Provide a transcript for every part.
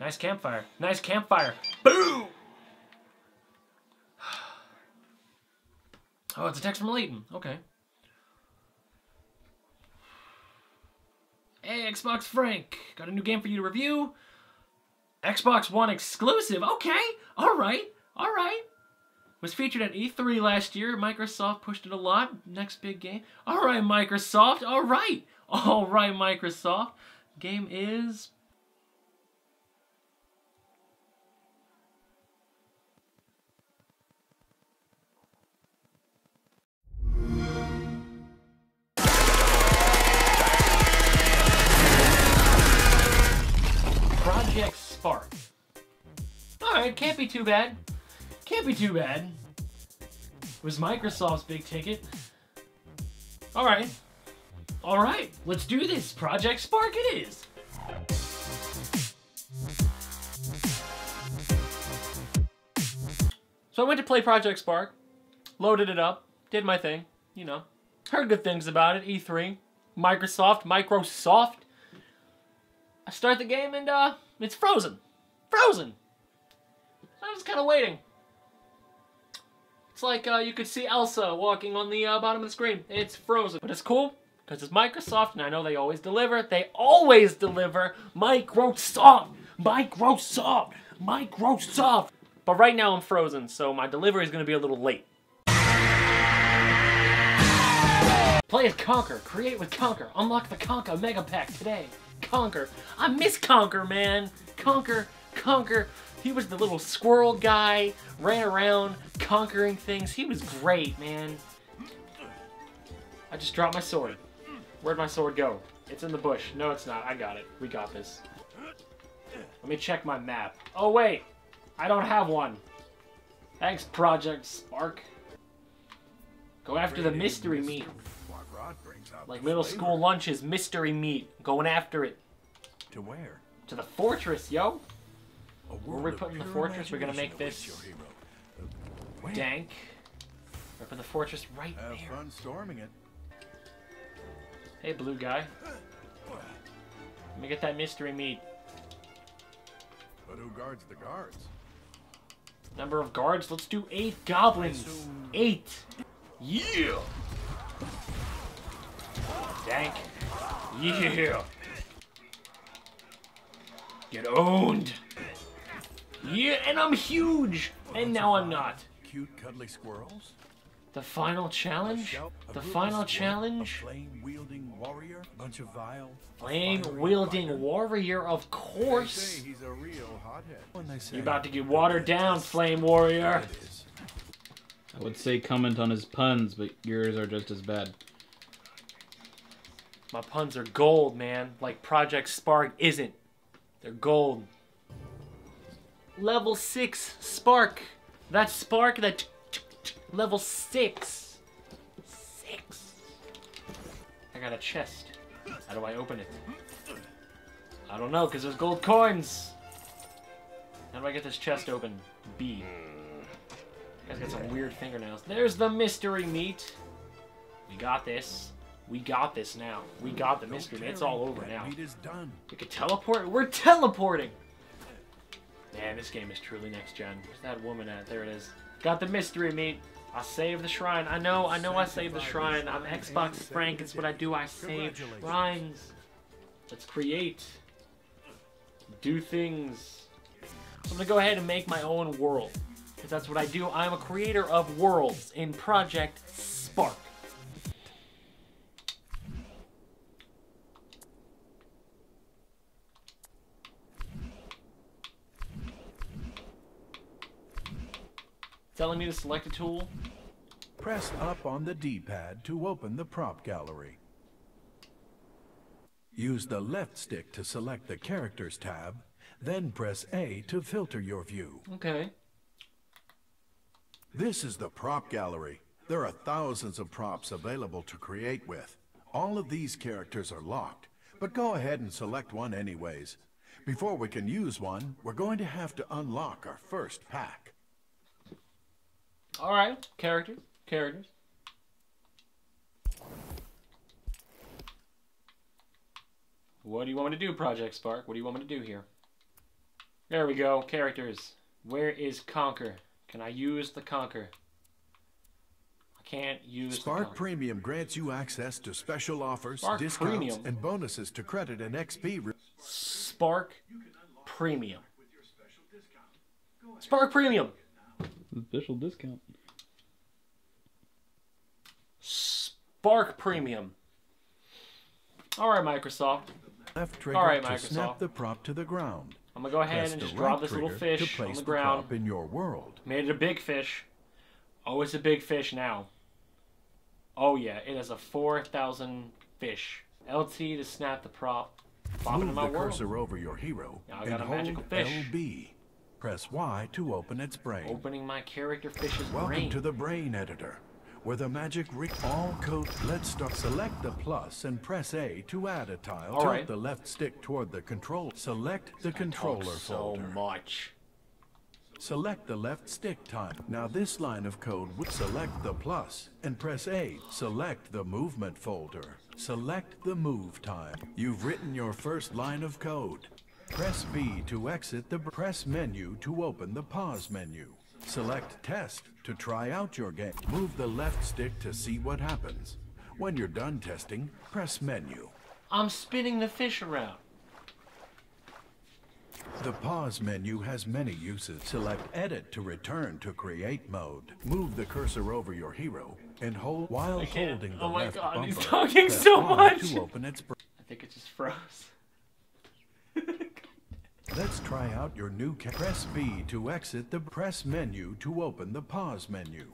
Nice campfire. Nice campfire. Boom! Oh, it's a text from Leighton. Okay. Hey, Xbox Frank. Got a new game for you to review. Xbox One exclusive. Okay. All right. All right. Was featured at E3 last year. Microsoft pushed it a lot. Next big game. All right, Microsoft. All right. All right, Microsoft. Game is can't be too bad. Can't be too bad. Was Microsoft's big ticket. Alright. Alright, let's do this. Project Spark it is. So I went to play Project Spark, loaded it up, did my thing, you know. Heard good things about it, E3. Microsoft, Microsoft. I start the game and uh, it's frozen. Frozen. I'm just kind of waiting. It's like uh, you could see Elsa walking on the uh, bottom of the screen. It's frozen. But it's cool because it's Microsoft and I know they always deliver. They always deliver. Microsoft. Microsoft. Microsoft. But right now I'm frozen, so my delivery is going to be a little late. Play as Conker. Create with Conker. Unlock the Conker Mega Pack today. Conker. I miss Conker, man. Conker, Conker. He was the little squirrel guy, ran around conquering things. He was great, man. I just dropped my sword. Where'd my sword go? It's in the bush. No, it's not. I got it. We got this. Let me check my map. Oh, wait. I don't have one. Thanks, Project Spark. Go after the mystery meat. Like middle school lunches, mystery meat. Going after it. To where? To the fortress, yo. Where world we of putting the fortress? We're gonna make this your hero. Where? dank. We're putting the fortress right Have there. fun storming it. Hey, blue guy. Let me get that mystery meat. But who guards the guards? Number of guards, let's do eight goblins. Eight. Yeah. Dank. Yeah. Uh. Get owned. Yeah, and I'm huge. And now I'm not. Cute, cuddly squirrels? The final challenge? The final squirrel, challenge? Flame-wielding warrior? Bunch of vile... Flame-wielding warrior, of They course. say he's a real hothead. When they say You about to get watered down, Flame Warrior. I would say comment on his puns, but yours are just as bad. My puns are gold, man. Like Project Spark isn't. They're gold. Level 6 Spark. That Spark, that level 6. 6. I got a chest. How do I open it? I don't know, because there's gold coins. How do I get this chest open? B. Guy's got some weird fingernails. There's the mystery meat. We got this. We got this now. We got the mystery meat. It's all over now. meat is done. We could teleport. We're teleporting. Man, this game is truly next gen. Where's that woman at? There it is. Got the mystery meat. I saved the shrine. I know, I know I saved the shrine. I'm Xbox Frank. It's what I do. I save shrines. Let's create. Do things. So I'm gonna go ahead and make my own world. Because that's what I do. I'm a creator of worlds in Project Spark. Telling me to select a tool. Press up on the D-pad to open the prop gallery. Use the left stick to select the Characters tab, then press A to filter your view. Okay. This is the prop gallery. There are thousands of props available to create with. All of these characters are locked, but go ahead and select one anyways. Before we can use one, we're going to have to unlock our first pack. All right. Characters. Characters. What do you want me to do, Project Spark? What do you want me to do here? There we go. Characters. Where is Conker? Can I use the Conker? I can't use Spark. Premium grants you access to special offers, Spark discounts, Premium? and bonuses to credit and XP. Spark Premium. Spark Premium. Official discount. Spark Premium. All right, Microsoft. left trigger All right, to snap the prop to the ground. I'm gonna go ahead Press and the just right drop this little trigger fish to on place the ground. prop in your world. Made it a big fish. Oh, it's a big fish now. Oh yeah, it is a 4,000 fish. LT to snap the prop. Pop into Move my the world. cursor over your hero Now I and got a hold magical fish. LB. Press Y to open its brain. Opening my character fish's Welcome brain. to the brain editor, where the magic re- all code. Let's start. Select the plus and press A to add a tile. All Tilt right. the left stick toward the control. Select the Talk controller so folder. much. Select the left stick tile. Now this line of code would select the plus and press A. Select the movement folder. Select the move tile. You've written your first line of code. Press B to exit the press menu to open the pause menu. Select test to try out your game. Move the left stick to see what happens. When you're done testing, press menu. I'm spinning the fish around. The pause menu has many uses. Select edit to return to create mode. Move the cursor over your hero and hold while holding the Oh my left God, bumper. he's talking so much. To open its I think it just froze. Let's try out your new press B to exit the press menu to open the pause menu.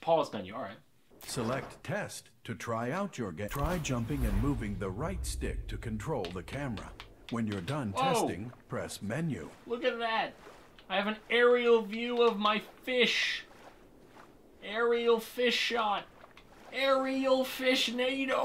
Pause menu. All right. Select test to try out your game. Try jumping and moving the right stick to control the camera. When you're done Whoa. testing, press menu. Look at that. I have an aerial view of my fish. Aerial fish shot. Aerial fish nado.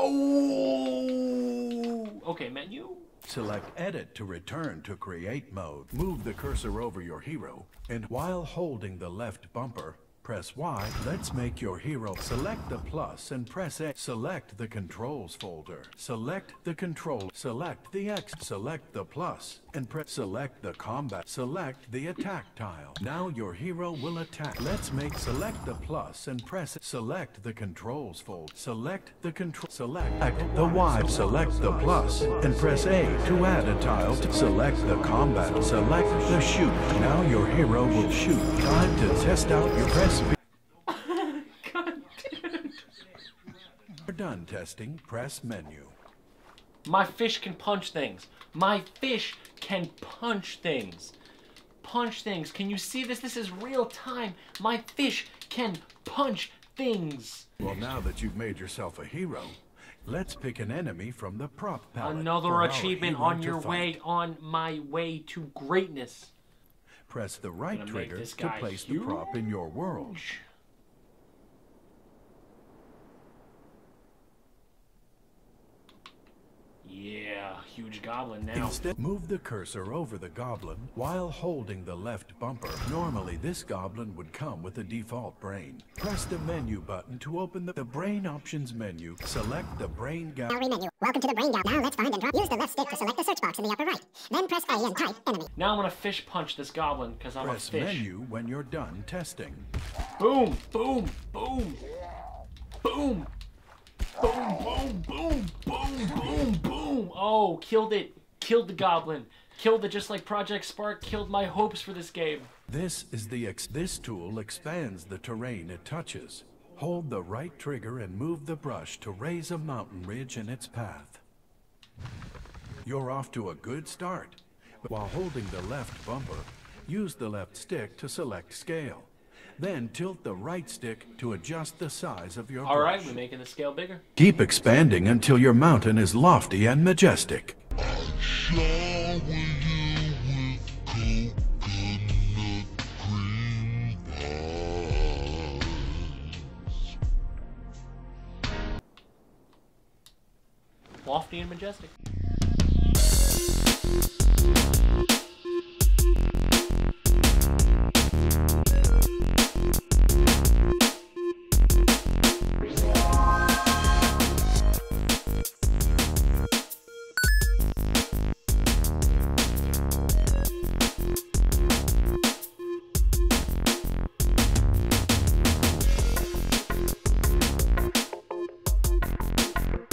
Okay, menu. Select Edit to return to Create mode. Move the cursor over your hero, and while holding the left bumper, press Y. Let's make your hero. Select the plus and press A. Select the controls folder. Select the control. Select the X. Select the plus and press. Select the combat. Select the attack tile. Now your hero will attack. Let's make. Select the plus and press. Select the controls folder. Select the control. Select the Y. Select the plus and press A to add a tile. Select the combat. Select the shoot. Now your hero will shoot. Time to test out your press. B. God damn. We're done testing. Press menu. My fish can punch things. My fish can punch things. Punch things. Can you see this? This is real time. My fish can punch things. Well, now that you've made yourself a hero, let's pick an enemy from the prop palette. Another achievement on your way, on my way to greatness. Press the right trigger to place the prop in your world. Yeah, huge goblin now. Instead, move the cursor over the goblin while holding the left bumper. Normally, this goblin would come with a default brain. Press the menu button to open the, the brain options menu. Select the brain ga- Gallery menu. Welcome to the Brain Gallery. Now let's find and drop. Use the left stick to select the search box in the upper right. Then press A and type enemy. Now I'm gonna fish punch this goblin because I'm Press a fish. Press menu when you're done testing. Boom, boom, boom, boom, boom, boom, boom, boom, boom, boom. Oh, killed it. Killed the goblin. Killed it just like Project Spark killed my hopes for this game. This is the ex- this tool expands the terrain it touches. Hold the right trigger and move the brush to raise a mountain ridge in its path. You're off to a good start. While holding the left bumper, use the left stick to select scale. Then tilt the right stick to adjust the size of your All right, brush. we're making the scale bigger. Keep expanding until your mountain is lofty and majestic. shower you with coconut cream pies. Lofty and majestic.